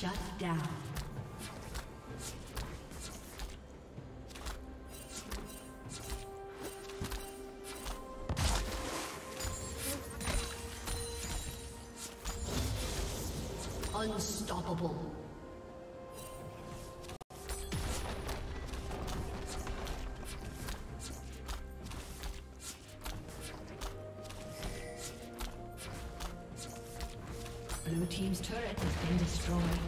Shut down. Unstoppable. Blue Team's turret has been destroyed.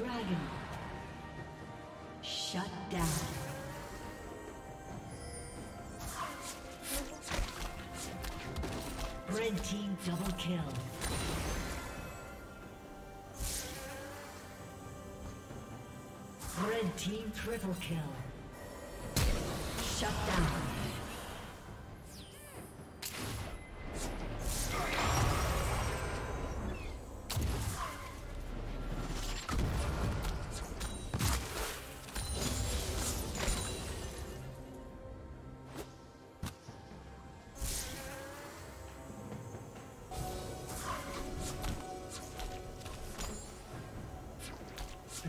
Dragon. Shut down. Red team double kill. Red team triple kill. Shut down.